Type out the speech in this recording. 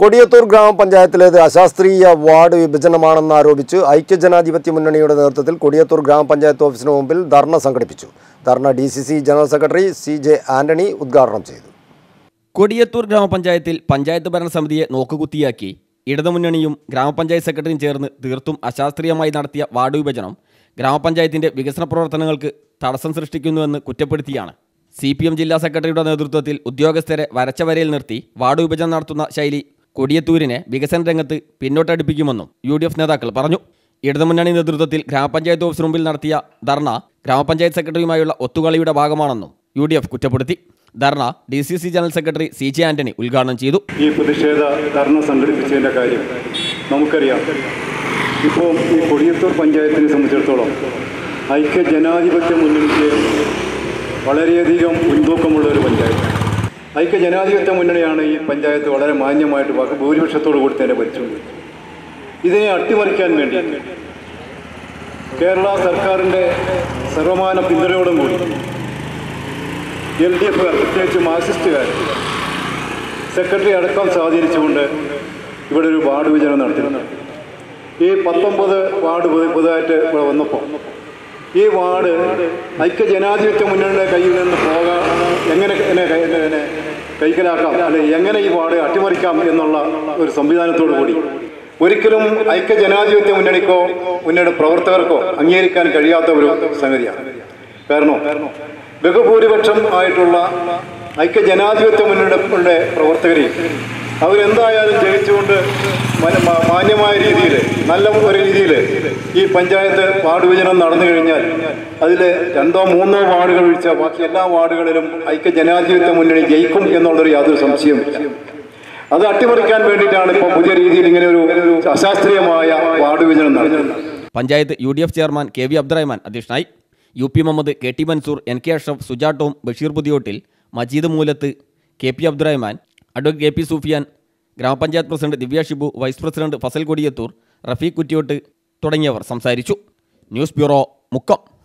Kodiyathur ഗ്രാമപഞ്ചായത്തിലേത് അശാസ്ത്രീയ ward വിഭജനമാണെന്ന് ആരോപിച്ച് ഐക്യജനാധിപത്യ മുന്നണിയുടെ നേതൃത്വത്തിൽ കൊടിയത്തൂർ ഗ്രാമപഞ്ചായത്ത് ഓഫീസിന് മുമ്പിൽ ധർണ സംഘടിപ്പിച്ചു. ധർണ D general secretary C J Antony ഉദ്ഘാടനം ചെയ്തു. കൊടിയത്തൂർ ഗ്രാമപഞ്ചായത്തിൽ പഞ്ചായത്ത് ഭരണസമിതിയെ നോക്കുകുത്തിയാക്കി ഇടതുമുന്നണിയും ഗ്രാമപഞ്ചായത്ത് സെക്രട്ടറിയും ചേർന്ന് തീർത്തും അശാസ്ത്രീയമായി നടത്തിയ വാർഡ് വിഭജനം ഗ്രാമപഞ്ചായത്തിന്റെ വികസന പ്രവർത്തനങ്ങൾക്ക് തടസ്സം സൃഷ്ടിക്കുന്നുവെന്ന് കുറ്റപ്പെടുത്തിയാണ്. സി ജില്ലാ സെക്രട്ടറിയുടെ നേതൃത്വത്തിൽ ഉദ്യോഗസ്ഥരെ വരച്ചവരയിൽ നിർത്തി വാർഡ് വിഭജനം നടത്തുന്ന ശൈലി കൊടിയത്തൂരിനെ വികസന രംഗത്ത് പിന്നോട്ടടുപ്പിക്കുമെന്നും യു ഡി എഫ് നേതാക്കൾ പറഞ്ഞു. ഇടതുമുന്നണി നേതൃത്വത്തിൽ ഗ്രാമപഞ്ചായത്ത് ഓഫീസ് മുമ്പിൽ നടത്തിയ ധർണ ഗ്രാമപഞ്ചായത്ത് സെക്രട്ടറിയുമായുള്ള ഒത്തുകളിയുടെ ഭാഗമാണെന്നും യു ഡി എഫ് കുറ്റപ്പെടുത്തി. ധർണ D C C general secretary C J Antony ഉദ്ഘാടനം ചെയ്തു. ഈ പ്രതിഷേധ ധർണ സംഘടിപ്പിച്ചതിന്റെ കാര്യം നമുക്കറിയാം. ഇപ്പോൾ ഈ കൊടിയത്തൂർ പഞ്ചായത്തിനെ സംബന്ധിച്ചിടത്തോളം ഐക്യ ജനാധിപത്യ മുന്നണിക്ക് വളരെയധികം മുൻതൂക്കമുള്ള ഒരു പഞ്ചായത്ത്. ഐക്യ ജനാധിപത്യ മുന്നണിയാണ് ഈ പഞ്ചായത്ത് വളരെ മാന്യമായിട്ട് ഭൂരിപക്ഷത്തോട് കൂടി തന്നെ ഭരിച്ചുകൊണ്ട് ഇതിനെ അട്ടിമറിക്കാൻ വേണ്ടി കേരള സർക്കാരിന്റെ സർവമാന പിന്തുണയോടും കൂടി എൽ ഡി എഫ് പ്രത്യേകിച്ച് മാർക്സിസ്റ്റുകാർ സെക്രട്ടറി അടക്കം സ്വാധീനിച്ചുകൊണ്ട് ഇവിടെ ഒരു വാർഡ് വിഭജനം നടത്തിയിരുന്നു ഈ പത്തൊമ്പത് വാർഡ് പുതു- പുതുതായിട്ട് ഇവിടെ വന്നപ്പോൾ ഈ വാർഡ് ഐക്യ ജനാധിപത്യ മുന്നണിയുടെ കയ്യിൽ നിന്ന് പോകാൻ എങ്ങനെ കൈക്കലാക്കാം അല്ലെ എങ്ങനെ ഈ വാർഡ് അട്ടിമറിക്കാം എന്നുള്ള ഒരു സംവിധാനത്തോടു കൂടി. ഒരിക്കലും ഐക്യ ജനാധിപത്യ മുന്നണിക്കോ മുന്നണിയുടെ പ്രവർത്തകർക്കോ അംഗീകരിക്കാൻ കഴിയാത്ത ഒരു സംഗതിയാണ്. കാരണം ബഹുഭൂരിപക്ഷം ആയിട്ടുള്ള ഐക്യ ജനാധിപത്യ മുന്നണിയുടെ പ്രവർത്തകരെയും അവരെന്തായാലും ജയിച്ചുകൊണ്ട് മന- മാന്യമായ രീതിയിൽ നല്ല ഒരു രീതിയിൽ ഈ പഞ്ചായത്ത് വാർഡ് വിഭജനം നടന്നു കഴിഞ്ഞാൽ അതിൽ രണ്ടോ മൂന്നോ വാർഡുകൾ ഒഴിച്ച ബാക്കി എല്ലാ വാർഡുകളിലും ഐക്യ ജനാധിപത്യ മുന്നണി ജയിക്കും എന്നുള്ളൊരു യാതൊരു സംശയവുമില്ല അത് അട്ടിമറിക്കാൻ വേണ്ടിയിട്ടാണ് ഇപ്പോൾ പുതിയ രീതിയിൽ ഇങ്ങനെ ഒരു അശാസ്ത്രീയമായ വാർഡ് വിഭജനം നടന്നത്. Panchayat U D F chairman K V Abdurahman അധ്യക്ഷനായി. U P Muhammad K T Mansoor N K Ashraf സുജാട്ടോം Basheer Puthiyottil Majeed Moolath K P Abdurahman advocate K P Sufiyan ഗ്രാമപഞ്ചായത്ത് president Divya Shibu vice president Fazal Kodiyathur Rafeeq Kuttiyott തുടങ്ങിയവർ സംസാരിച്ചു. News bureau Mukkam.